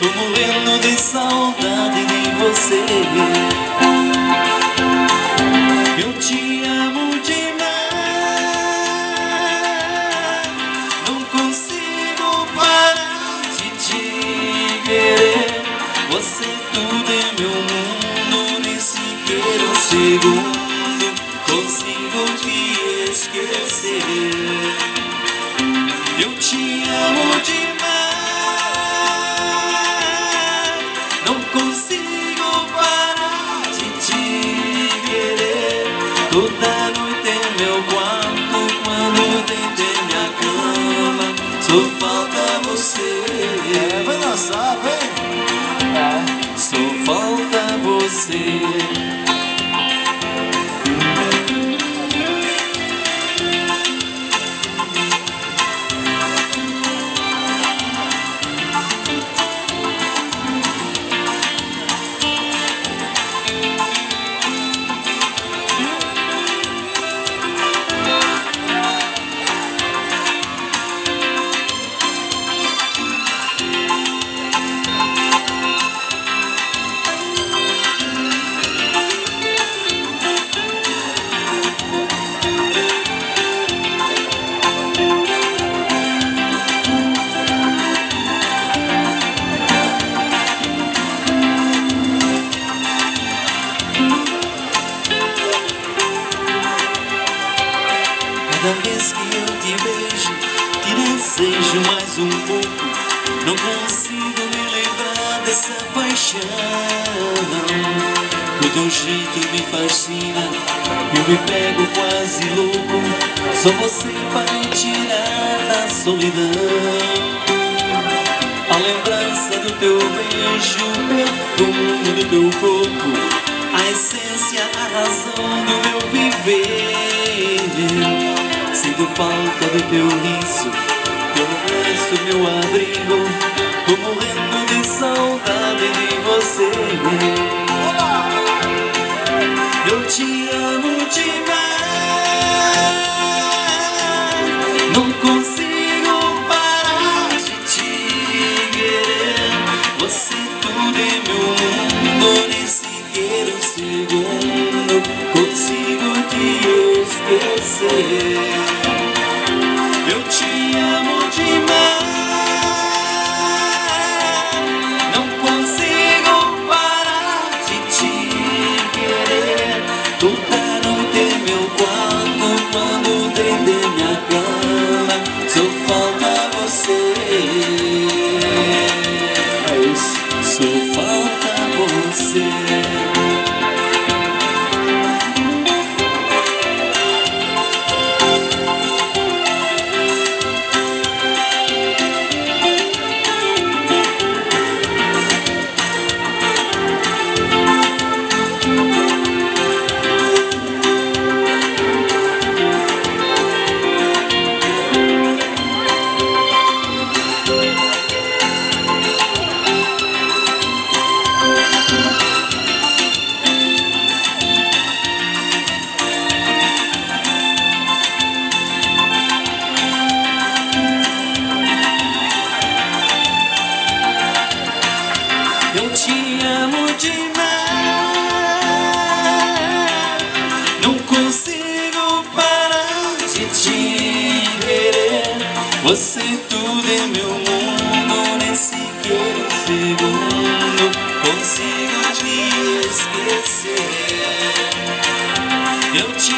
Tô morrendo de saudade de você falta você É, vai dançar, vem. É. Só falta você vez que eu te vejo, te desejo mais um pouco. Não consigo me livrar dessa paixão. O teu jeito me fascina, eu me pego quase louco. Só você vai tirar da solidão. A lembrança do teu beijo, o perfume do teu corpo, a essência, a razão do meu viver. Falta do teu riso, abraço, meu abrigo. Tô morrendo de saudade de você. Eu te amo demais. Não consigo parar de te querer. Você tudo é meu mundo, nem sequer um segundo consigo te esquecer. Você. Eu te amo demais. Não consigo parar de te querer. Você tudo é meu mundo nesse querer segundo. Consigo te esquecer. Eu te